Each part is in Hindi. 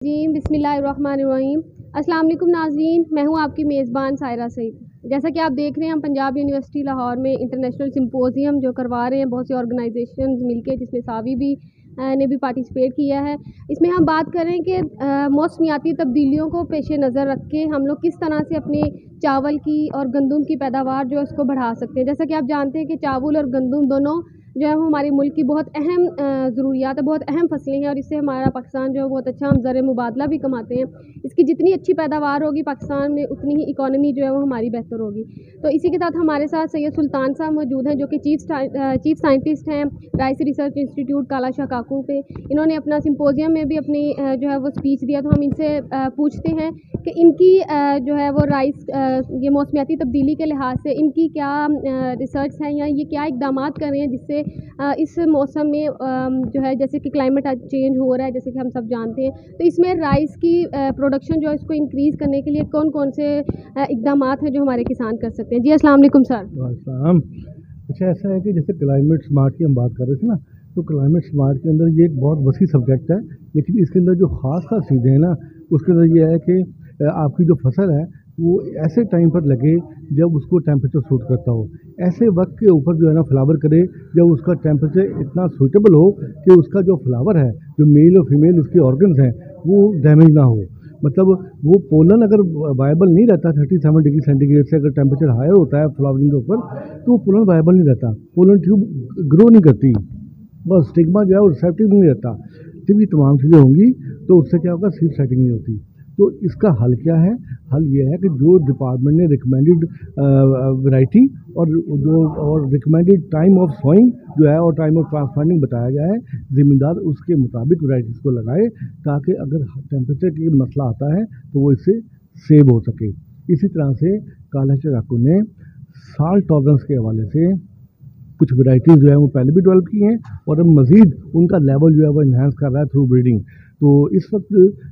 जी बिसमीम अस्सलाम वालेकुम नाजरीन, मैं हूँ आपकी मेज़बान सायरा सईद। जैसा कि आप देख रहे हैं, हम पंजाब यूनिवर्सिटी लाहौर में इंटरनेशनल सिम्पोजियम जो करवा रहे हैं, बहुत सी ऑर्गेनाइजेशन मिलके, जिसमें सावी भी ने भी पार्टिसिपेट किया है। इसमें हम बात करें कि मौसमियाती तब्दीलियों को पेश नज़र रख के हम लोग किस तरह से अपने चावल की और गंदम की पैदावार जो है उसको बढ़ा सकते हैं। जैसा कि आप जानते हैं कि चावल और गंदम दोनों जो है वो हमारे मुल्क की बहुत अहम ज़रूरियात है, बहुत अहम फ़सलें हैं और इससे हमारा पाकिस्तान जो है बहुत अच्छा हम ज़र मुबादला भी कमाते हैं। इसकी जितनी अच्छी पैदावार होगी पाकिस्तान में, उतनी ही इकॉनमी जो है वो हमारी बेहतर होगी। तो इसी के साथ हमारे साथ सैयद सुल्तान साहब मौजूद हैं जो कि चीफ चीफ साइंटिस्ट हैं rice research institute Kala Shah Kaku पे। इन्होंने अपना सिम्पोजियम में भी अपनी जो है वो स्पीच दिया तो हम इनसे पूछते हैं कि इनकी जो है वो राइस ये मौसमियाती तब्दीली के लिहाज से इनकी क्या रिसर्च है या ये क्या इकदाम कर रहे हैं जिससे इस मौसम में जो है जैसे कि क्लाइमेट चेंज हो रहा है जैसे कि हम सब जानते हैं। तो इसमें राइस की प्रोडक्शन जो है इसको इंक्रीज़ करने के लिए कौन कौन से इकदाम हैं जो हमारे किसान कर सकते हैं? जी वालेकुम, सर। अच्छा ऐसा है कि जैसे क्लाइमेट स्मार्ट की हम बात कर रहे थे ना तो क्लाइमेट स्मार्ट के अंदर ये एक बहुत वसी सब्जेक्ट है, लेकिन इसके अंदर जो ख़ास खास चीज़ें हैं ना, उसके अंदर ये है कि आपकी जो फ़सल है, वो ऐसे टाइम पर लगे जब उसको टेम्परेचर सूट करता हो। ऐसे वक्त के ऊपर जो है ना फ्लावर करे, जब उसका टेम्परेचर इतना सूटेबल हो कि उसका जो फ्लावर है, जो मेल और फीमेल उसके ऑर्गन्स हैं, वो डैमेज ना हो। मतलब वो पोलन अगर वायबल नहीं रहता थर्टी सेवन डिग्री सेंटीग्रेड से, अगर टेम्परेचर हायर होता है फ्लावरिंग के ऊपर तो वो पोलन वायबल नहीं रहता। पोलन ट्यूब ग्रो नहीं करती। बस स्टिग्मा जो है वो रिसेप्टिव नहीं रहता। जब ये तमाम चीज़ें होंगी तो उससे क्या होगा? सीड सेटिंग नहीं होती। तो इसका हल क्या है? हल ये है कि जो डिपार्टमेंट ने रिकमेंडेड वैरायटी और जो, और रिकमेंडेड टाइम ऑफ़ सोइंग जो है और टाइम ऑफ़ ट्रांसप्लांटिंग बताया गया है, ज़िम्मेदार उसके मुताबिक वैरायटीज़ को लगाए ताकि अगर टेम्परेचर की मसला आता है तो वो इससे सेव हो सके। इसी तरह से काला चराकू ने साल टॉलरेंस के हवाले से कुछ वैरायटीज़ जो है वो पहले भी डेवलप की हैं और अब मज़ीद उनका लेवल जो है वो इन्हांस कर रहा है थ्रू ब्रीडिंग तो इस वक्त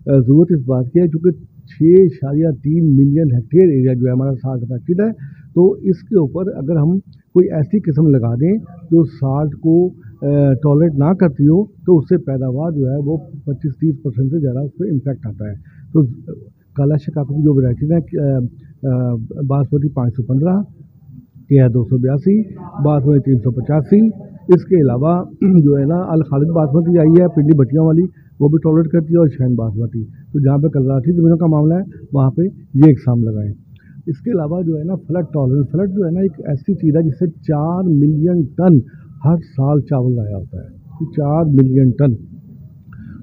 ज़रूरत इस बात की है चूँकि छः इशारिया तीन मिलियन हेक्टेयर एरिया जो है हमारा साल्ट अफेक्टेड है तो इसके ऊपर अगर हम कोई ऐसी किस्म लगा दें जो साल्ट को टॉलरेट ना करती हो तो उससे पैदावार जो है वो पच्चीस तीस परसेंट से ज़्यादा उस पर इम्पैक्ट आता है। तो काला शिकाकों की जो वराइटीज़ हैं बासमती पाँच सौ पंद्रह के दो सौ बयासी, बासमती तीन सौ पचासी, इसके अलावा जो है ना, अल खालिद बासमती आई है, पिंडी भटियाँ वाली वो भी टॉलरेट करती है और शहन बासमती तो जहाँ पे कलराठी ज़मीनों का मामला है, वहाँ पे ये एग्ज़ाम लगाएँ। इसके अलावा जो है ना फ्लड टॉलरेंस फ्लड जो है ना, एक ऐसी चीज़ है जिससे चार मिलियन टन हर साल चावल लाया होता है। चार मिलियन टन।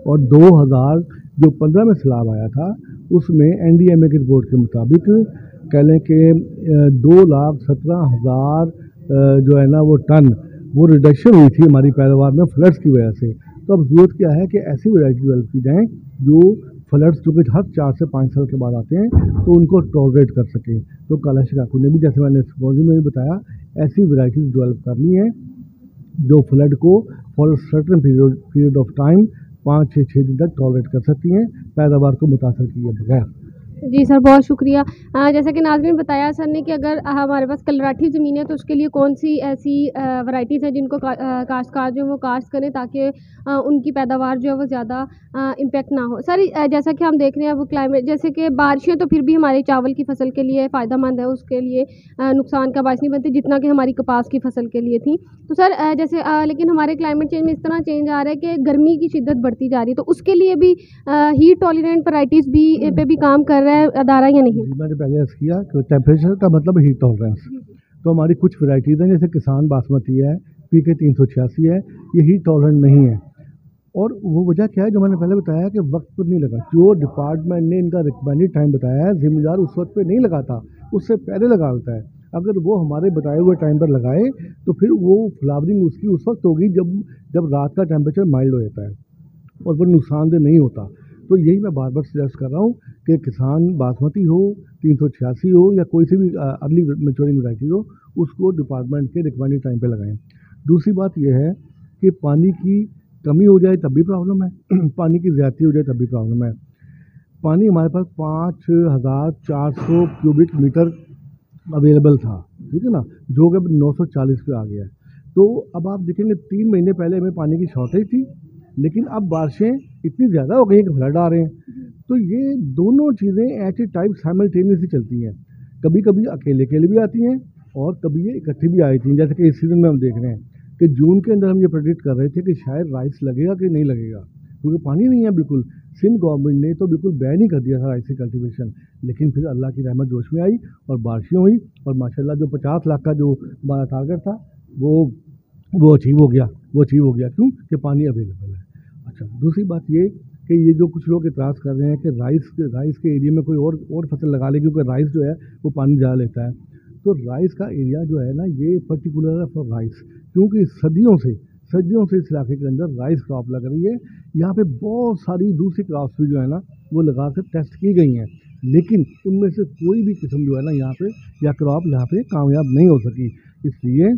और दो हज़ार जो पंद्रह में सैलाब आया था, उसमें एन डी एम ए की रिपोर्ट के मुताबिक कह लें कि दो लाख सत्रह हज़ार जो है ना, वो टन, वो रिडक्शन हुई थी हमारी पैदावार में फ्लड्स की वजह से। तो अब ज़रूरत क्या है कि ऐसी वैरायटी डेवलप की जाएँ जो फ्लड्स जो कि हर चार से पाँच साल के बाद आते हैं तो उनको टॉलरेट कर सकें। तो काला शिकाकू ने भी, जैसे मैंने स्पॉजी में भी बताया, ऐसी वैरायटीज़ डेवलप कर ली हैं जो फ्लड को for certain period period of time पाँच छः छः दिन तक टॉलरेट कर सकती हैं, पैदावार को मुतासर किए बगैर। जी सर बहुत शुक्रिया। जैसा कि नाजरीन बताया सर ने कि अगर हमारे पास कलराठी ज़मीन है तो उसके लिए कौन सी ऐसी वैरायटीज़ हैं जिनको का, काश्तकार जो वो काश्त करें ताकि उनकी पैदावार जो है वो ज़्यादा इम्पेक्ट ना हो। सर जैसा कि हम देख रहे हैं वो क्लाइमेट जैसे कि बारिशें तो फिर भी हमारे चावल की फ़सल के लिए फ़ायदा मंद है उसके लिए नुकसान का बायस नहीं बनती जितना कि हमारी कपास की फ़सल के लिए थी। तो सर जैसे लेकिन हमारे क्लाइमेट चेंज में इस तरह चेंज आ रहा है कि गर्मी की शिद्दत बढ़ती जा रही है तो उसके लिए भी हीट टॉलरेंट वराइटीज़ भी पे भी काम कर रहा है अदारा या नहीं? मैंने पहले अर्ज़ किया कि टेम्परेचर का मतलब हीट टॉलरेंस तो हमारी कुछ वैरायटीज़ हैं जैसे किसान बासमती है पी के तीन सौ छियासी है ये हीट टॉलरेंट नहीं है। और वो वजह क्या है जो मैंने पहले बताया कि वक्त पर नहीं लगा। जो डिपार्टमेंट ने इनका रिकमेंडेड टाइम बताया है जिम्मेदार उस वक्त पे नहीं लगाता उससे पहले लगा होता है। अगर वो हमारे बताए हुए टाइम पर लगाए तो फिर वो फ्लावरिंग उसकी उस वक्त होगी जब जब रात का टेम्परेचर माइल्ड हो जाता है। और वो नुकसानदेह नहीं होता। तो यही मैं बार बार सजेस्ट कर रहा हूँ कि किसान बासमती हो, तीन सौ छियासी हो या कोई सी भी अर्ली मेचोरिंग वरायटी हो, उसको डिपार्टमेंट के रिकमेंडेड टाइम पे लगाएँ। दूसरी बात यह है कि पानी की कमी हो जाए तब भी प्रॉब्लम है, पानी की ज़्यादती हो जाए तब भी प्रॉब्लम है। पानी हमारे पास पाँच हज़ार चार सौ क्यूबिक मीटर अवेलेबल था, ठीक है ना? जो कि अब नौ सौ चालीस पे आ गया है। तो अब आप देखेंगे तीन महीने पहले हमें पानी की शॉर्टेज थी लेकिन अब बारिशें इतनी ज़्यादा हो गई हैं कि फ्लड आ रहे हैं। तो ये दोनों चीज़ें एट टाइप साइमल्टेनियसली चलती हैं। कभी कभी अकेले अकेले भी आती हैं और कभी ये इकट्ठी भी आई थी जैसे कि इस सीज़न में हम देख रहे हैं कि जून के अंदर हम ये प्रेडिक्ट कर रहे थे कि शायद राइस लगेगा कि नहीं लगेगा, क्योंकि पानी नहीं है बिल्कुल। सिंध गवर्नमेंट ने तो बिल्कुल बैन ही कर दिया था राइस की कल्टीवेशन लेकिन फिर अल्लाह की रहमत जोश में आई और बारिशें हुई और माशाल्लाह जो पचास लाख का जो हमारा टारगेट था, वो वो अचीव हो गया, वो अचीव हो गया। क्यों? कि पानी अवेलेबल है। अच्छा दूसरी बात ये कि ये जो कुछ लोग इतराज़ कर रहे हैं कि राइस राइस के एरिया में कोई और और फ़सल लगा ले, क्योंकि राइस जो है वो पानी ज़्यादा लेता है। तो राइस का एरिया जो है ना, ये पर्टिकुलर है फॉर राइस क्योंकि सदियों से सदियों से इस इलाके के अंदर राइस क्रॉप लग रही है। यहाँ पे बहुत सारी दूसरी क्रॉप्स भी जो है ना, वो लगा कर टेस्ट की गई हैं। लेकिन उनमें से कोई भी किस्म जो है ना, यहाँ पे, या क्रॉप यहाँ पे कामयाब नहीं हो सकी। इसलिए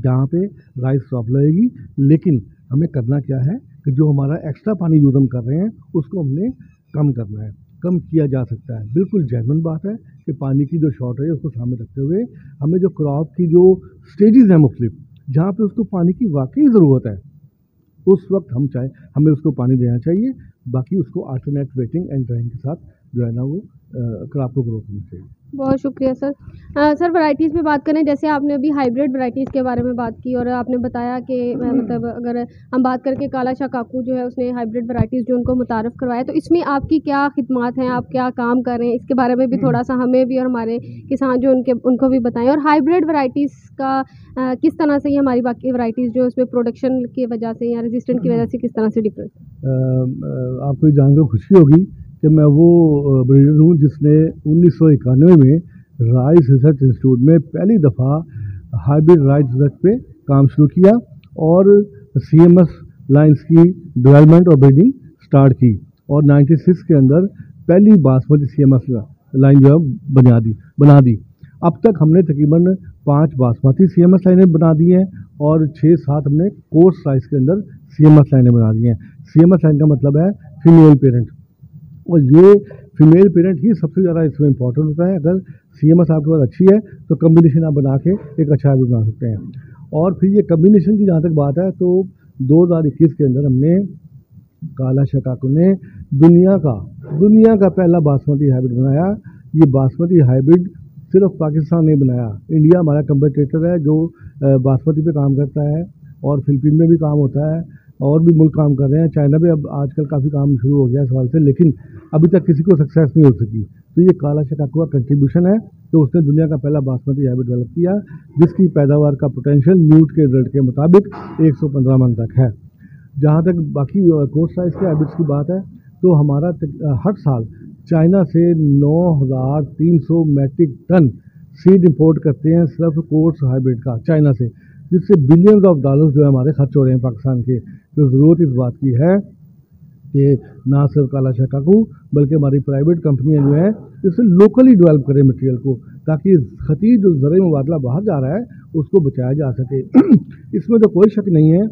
जहाँ पे राइस क्रॉप लगेगी, लेकिन हमें करना क्या है? कि जो हमारा एक्स्ट्रा पानी यूज़ हम कर रहे हैं, उसको हमने कम करना है। कम किया जा सकता है। बिल्कुल जैनवन बात है कि पानी की जो शॉर्टेज है, उसको सामने रखते हुए हमें जो क्रॉप की जो स्टेजेस हैं मुख्तलिफ़, जहाँ पे उसको पानी की वाकई ज़रूरत है, उस वक्त हम चाहे, हमें उसको पानी देना चाहिए। बाकी उसको अल्टरनेट वेटिंग एंड ड्राइंग के साथ जो है ना वो क्रॉप को ग्रो करना चाहिए। बहुत शुक्रिया सर। आ, सर वैरायटीज़ में बात करें जैसे आपने अभी हाइब्रिड वैरायटीज़ के बारे में बात की और आपने बताया कि मतलब अगर हम बात करके काला शाह काकू जो है उसने हाइब्रिड वैरायटीज़ जो उनको मुतारफ़ करवाया तो इसमें आपकी क्या खिदमात हैं? आप क्या काम कर रहे हैं? इसके बारे में भी थोड़ा सा हमें भी और हमारे किसान जो उनके उनको भी बताएँ। और हाइब्रिड वैरायटीज़ का आ, किस तरह से ये हमारी बाकी वैरायटीज़ जो उसमें प्रोडक्शन की वजह से या रजिस्टेंट की वजह से किस तरह से डिफरेंस आपको जानकर खुशी होगी कि मैं वो ब्रीडर हूँ जिसने उन्नीस सौ इक्यानवे में राइस रिसर्च इंस्टीट्यूट में पहली दफ़ा हाइब्रिड राइस रिसर्च पे काम शुरू किया और सी एम एस लाइन्स की डेवलपमेंट और ब्रीडिंग स्टार्ट की और 96 के अंदर पहली Basmati C M S line जो है बना दी बना दी। अब तक हमने तकरीबन पाँच बासमती सी एम एस लाइनें बना दी हैं और छः सात हमने कोर्स राइस के अंदर सी एम एस लाइनें बना दी हैं। सी एम एस लाइन का मतलब है फीमेल पेरेंट और ये फीमेल पेरेंट ही सबसे ज़्यादा इसमें इंपॉर्टेंट होता है। अगर सी एम आपके पास अच्छी है तो कम्बिनेशन आप बना के एक अच्छा भी बना सकते हैं। और फिर ये कम्बिनेशन की जहाँ तक बात है तो 2021 के अंदर हमने काला शकाकू ने दुनिया का दुनिया का पहला बासमती हाइब्रिड बनाया। ये बासमती हाइब्रिड सिर्फ़ पाकिस्तान ने बनाया, इंडिया हमारा कम्पटेटर है, जो बासमती पे काम करता है और फिलिपीन में भी काम होता है और भी मुल्क काम कर रहे हैं। चाइना भी अब आजकल काफ़ी काम शुरू हो गया इस सवाल से, लेकिन अभी तक किसी को सक्सेस नहीं हो सकी। तो ये काला शकाकुआ कंट्रीब्यूशन है तो उसने दुनिया का पहला बासमती हाइब्रिड डेवलप किया जिसकी पैदावार का पोटेंशियल न्यूट के रिज़ल्ट के मुताबिक 115 मन तक है। जहाँ तक बाकी कोर्स साइज़ के हाइब्रिड्स की बात है तो हमारा हर साल चाइना से 9,300 मैट्रिक टन सीड इंपोर्ट करते हैं सिर्फ़ कोर्स हाइब्रिड का चाइना से जिससे बिलियंस ऑफ़ डॉलर्स जो है हमारे खर्च हो रहे हैं पाकिस्तान के। तो ज़रूरत इस बात की है कि ना सिर्फ़ काला शकाकू बल्कि हमारी प्राइवेट कंपनियाँ जो हैं, इसे लोकली डेवलप करें मटेरियल को, ताकि खती जो ज़र मुबादला बाहर जा रहा है, उसको बचाया जा सके। इसमें तो कोई शक नहीं है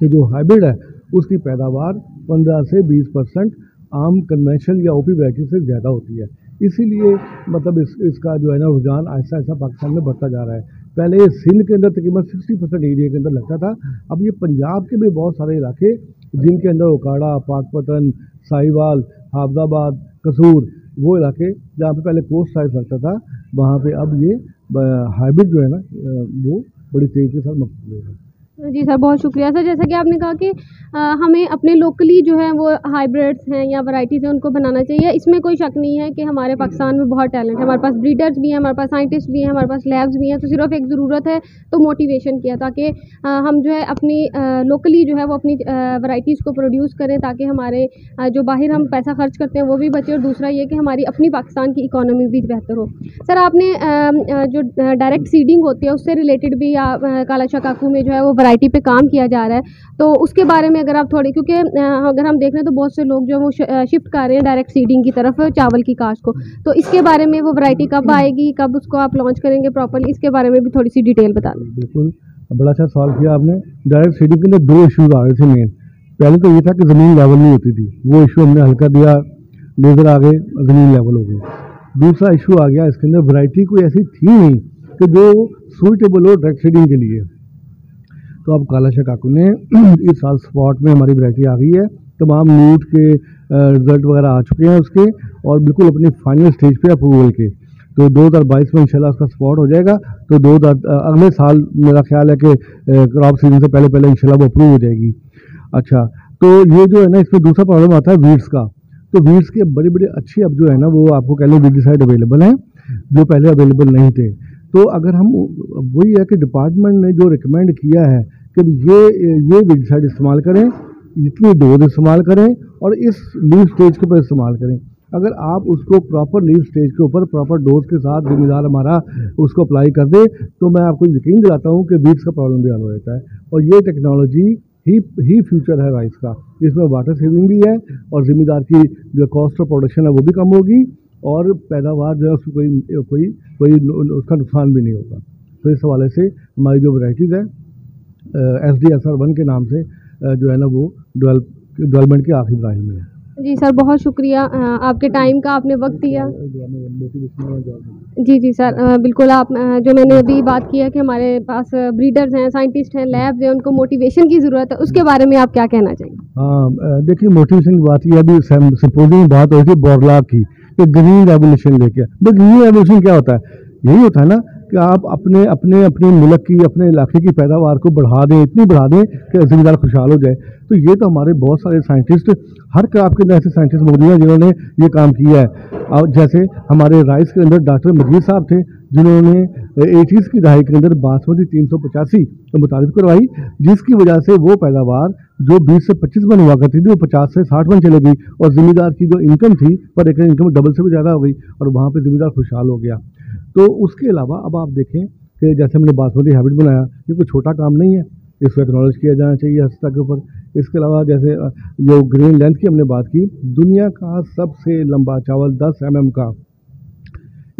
कि जो हाइब्रिड है, उसकी पैदावार 15 से 20 परसेंट आम कन्वेंशनल या ओपी वैराइटी से ज़्यादा होती है। इसीलिए मतलब इस, इसका जो है ना रुझान ऐसा ऐसा पाकिस्तान में बढ़ता जा रहा है। पहले सिंध के अंदर तकरीबन सिक्सटी परसेंट एरिया के अंदर लगता था। अब ये पंजाब के भी बहुत सारे इलाके जिनके अंदर ओकाड़ा, पाकपतन, साहिवाल हाफजाबाद कसूर, वो इलाके जहाँ पे पहले कोस्ट साइड लगता था, वहाँ पे अब ये हाइब्रिड जो है ना वो बड़ी तेज़ी के साथ मकबूल है जी सर बहुत शुक्रिया। सर जैसा कि आपने कहा कि आ, हमें अपने लोकली जो है वो हाइब्रिड्स हैं या वैरायटीज़ हैं उनको बनाना चाहिए। इसमें कोई शक नहीं है कि हमारे पाकिस्तान में बहुत टैलेंट है। हमारे पास ब्रीडर्स भी हैं हमारे पास साइंटिस्ट भी हैं हमारे पास लैब्स भी हैं। तो सिर्फ़ एक ज़रूरत है तो मोटिवेशन किया ताकि हम जो है अपनी लोकली जो है वो अपनी वैरायटीज़ को प्रोड्यूस करें ताकि हमारे जो बाहर हम पैसा खर्च करते हैं वो भी बचे और दूसरा ये कि हमारी अपनी पाकिस्तान की इकोनॉमी भी बेहतर हो। सर आपने जो डायरेक्ट सीडिंग होती है उससे रिलेटेड भी काला काकू में जो है वो वैरायटी पे काम किया जा रहा है। तो उसके बारे में अगर आप थोड़ी, क्योंकि अगर हम देख रहे हैं तो बहुत से लोग जो है वो शिफ्ट कर रहे हैं डायरेक्ट सीडिंग की तरफ़ चावल की काश को। तो इसके बारे में वो वैरायटी कब आएगी, कब उसको आप लॉन्च करेंगे प्रॉपरली, इसके बारे में भी थोड़ी सी डिटेल बता दें। बिल्कुल बड़ा अच्छा सवाल किया आपने। डायरेक्ट सीडिंग के अंदर दो इशूज़ आ रहे थे मेन पहले तो ये था कि ज़मीन लेवल नहीं होती थी। वो इशू हमने हल्का दिया, लेज़र आ गए, ज़मीन लेवल हो गई। दूसरा इशू आ गया, इसके अंदर वैरायटी कोई ऐसी थी नहीं कि जो सुइटेबल हो डायरेक्ट सीडिंग के लिए। तो अब काला शाह काकू ने इस साल स्पॉट में हमारी वैरायटी आ गई है। तमाम नीट के रिज़ल्ट वगैरह आ चुके हैं उसके और बिल्कुल अपनी फाइनल स्टेज पे अप्रूवल के। तो दो हज़ार बाईस में इंशाल्लाह उसका स्पॉट हो जाएगा। तो दो हज़ार अगले साल मेरा ख्याल है कि क्रॉप सीज़न से पहले पहले इंशाल्लाह वो अप्रूव हो जाएगी। अच्छा तो ये जो है ना, इसमें दूसरा प्रॉब्लम आता है वीड्स का। तो वीड्स के बड़े बड़े अच्छे अब जो है ना, वो आपको कह लें वीडिसाइड अवेलेबल हैं, जो पहले अवेलेबल नहीं थे। तो अगर हम, वही है कि डिपार्टमेंट ने जो रिकमेंड किया है कि ये ये वीडिसाइड इस्तेमाल करें, इतनी डोज इस्तेमाल करें और इस लीव स्टेज के ऊपर इस्तेमाल करें। अगर आप उसको प्रॉपर लीव स्टेज के ऊपर प्रॉपर डोज के साथ जिम्मेदार हमारा उसको अप्लाई कर दे तो मैं आपको यकीन दिलाता हूँ कि बीट्स का प्रॉब्लम भी हल हो जाता है। और ये टेक्नोलॉजी ही ही फ्यूचर है राइस का। इसमें वाटर सेविंग भी है और ज़िम्मेदार की जो कॉस्ट ऑफ़ प्रोडक्शन है वो भी कम होगी। और पैदावार जो है उसको कोई कोई कोई उसका नुकसान भी नहीं होगा। तो इस हवाले से हमारी जो वैराइटीज़ है S D S R one के नाम से जो है ना वो डेवलपमेंट के आखिरी मराहल में है। जी सर बहुत शुक्रिया आपके टाइम का आपने वक्त दिया। जी जी सर बिल्कुल आप जो मैंने अभी बात किया कि हमारे पास ब्रीडर्स हैं साइंटिस्ट हैं लैब्स हैं उनको मोटिवेशन की ज़रूरत है उसके बारे में आप क्या कहना चाहिए हाँ देखिए मोटिवेशन की बात ये अभी सपोजिंग बात हो रही थी बोरलाग की। कि ग्रीन रेवोल्यूशन लेके तो ग्रीन रेवोल्यूशन क्या होता है? यही होता है ना कि आप अपने अपने अपने मुल्क की, अपने इलाके की पैदावार को बढ़ा दें, इतनी बढ़ा दें कि ज़मींदार खुशहाल हो जाए। तो ये तो हमारे बहुत सारे साइंटिस्ट, हर क्राफ्ट के अंदर ऐसे साइंटिस्ट मौजूद हैं जिन्होंने ये काम किया है। और जैसे हमारे राइस के अंदर डॉक्टर मजीद साहब थे जिन्होंने एटीज़ की दहाई के अंदर बासमती तीन सौ पचासी तो मुतारफ़ करवाई, जिसकी वजह से वो पैदावार जो 20 से 25 मन हुआ करती थी, वो 50 से 60 मन चले गई और ज़िम्मेदार की जो इनकम थी, पर एक इनकम डबल से भी ज़्यादा हो गई और वहाँ पे ज़िम्मेदार खुशहाल हो गया। तो उसके अलावा अब आप देखें कि जैसे हमने बासमती हैबिट बनाया, ये कोई छोटा काम नहीं है। इसको एक्नॉलेज किया जाना चाहिए हस्ता के ऊपर। इसके अलावा जैसे जो ग्रीन लेंथ की हमने बात की, दुनिया का सबसे लंबा चावल 10 एम का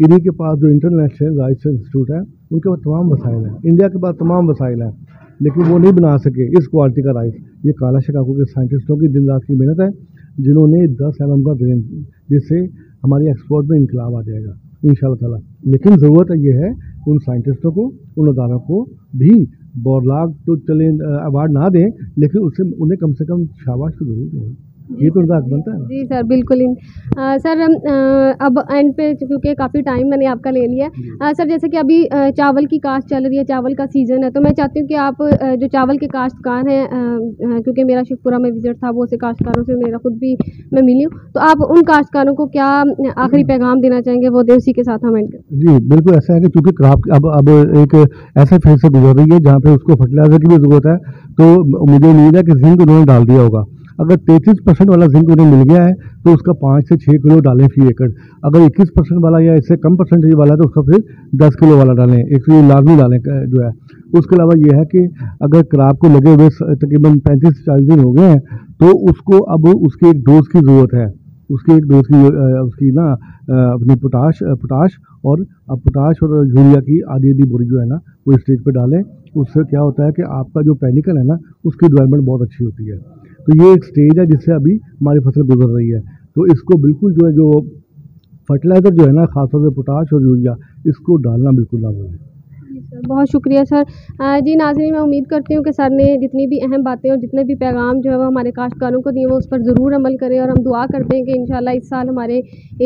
इन्हीं के पास जो इंटरनेशनल राइस इंस्टीट्यूट है, उनके पास तमाम वसाइल हैं। इंडिया के पास तमाम वसाइल हैं, लेकिन वो नहीं बना सके इस क्वालिटी का राइस ये काला शिकागो के साइंटिस्टों की दिन रात की मेहनत है, जिन्होंने दस एम का ग्रेन जिससे हमारी एक्सपोर्ट में इनकलाब आ जाएगा इन ताला। लेकिन ज़रूरत ये है उन साइंटिस्टों को, उन अदारों को भी बोरलाग तो चले अवार्ड ना दें, लेकिन उससे उन्हें कम से कम शाबाश तो ज़रूर दें। ये तो बनता है जी सर बिल्कुल इन आ, सर आ, अब एंड पे क्योंकि काफ़ी टाइम मैंने आपका ले लिया है। सर जैसे कि अभी चावल की काश्त चल रही है चावल का सीज़न है तो मैं चाहती हूँ कि आप जो चावल के काश्तकार हैं क्योंकि मेरा शिवपुरा में विज़िट था वो से काश्तकारों से मेरा खुद भी मैं मिली हूँ। तो आप उन काश्तकारों को क्या आखिरी पैगाम देना चाहेंगे वो दे उसी के साथ हम एंड जी बिल्कुल ऐसा है कि चूँकि क्रॉप अब अब एक ऐसे फ़ेज़ से गुजर रही है जहाँ पे उसको फर्टिलाइज़र की भी ज़रूरत है तो मुझे उम्मीद है कि जिंक उन्होंने डाल दिया होगा। अगर तैंतीस परसेंट वाला जिंक उन्हें मिल गया है तो उसका पाँच से छः किलो डालें फ़ी एकड़। अगर इक्कीस परसेंट वाला या इससे कम परसेंटेज वाला है तो उसका फिर दस किलो वाला डालें, एक सौ लाजमी डालें जो है। उसके अलावा यह है कि अगर क्रॉप को लगे हुए तकरीबन पैंतीस चालीस दिन हो गए हैं तो उसको अब उसकी एक डोज की ज़रूरत है। उसकी एक डोज की उसकी ना अपनी पोटाश पोटाश और अब पोटाश और यूरिया की आधी आधी बोरी जो है ना, वो स्टेज पर डालें। उससे क्या होता है कि आपका जो पैनिकल है ना, उसकी डेवलपमेंट बहुत अच्छी होती है। तो ये एक स्टेज है जिससे अभी हमारी फ़सल गुजर रही है। तो इसको बिल्कुल जो है, जो फर्टिलाइज़र जो है ना, खासतौर पर पोटाश और यूरिया इसको डालना बिल्कुल लाभ है बहुत शुक्रिया, सर। जी, नाजरीन, मैं उम्मीद करती हूँ कि सर ने जितनी भी अहम बातें और जितने भी पैगाम जो है वो हमारे काश्तकारों को दिए, वो उस पर ज़रूर अमल करें और हम दुआ करते हैं कि इन शाला इस साल हमारे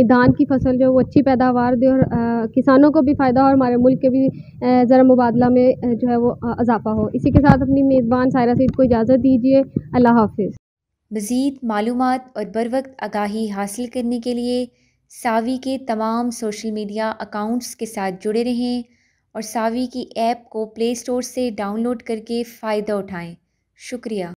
धान की फ़सल जो है वो अच्छी पैदावार दे और किसानों को भी फ़ायदा और हमारे मुल्क के भी ज़रा मुबादला में जो है वो इजाफ़ा हो। इसी के साथ अपनी मेज़बान सायरा सईद को इजाज़त दीजिए। अल्लाह हाफिज़। मज़ीद मालूम और बर वक्त आगाही हासिल करने के लिए सावी के तमाम सोशल मीडिया अकाउंट्स के साथ जुड़े रहें। और सावी की ऐप को प्ले स्टोर से डाउनलोड करके फ़ायदा उठाएँ। शुक्रिया।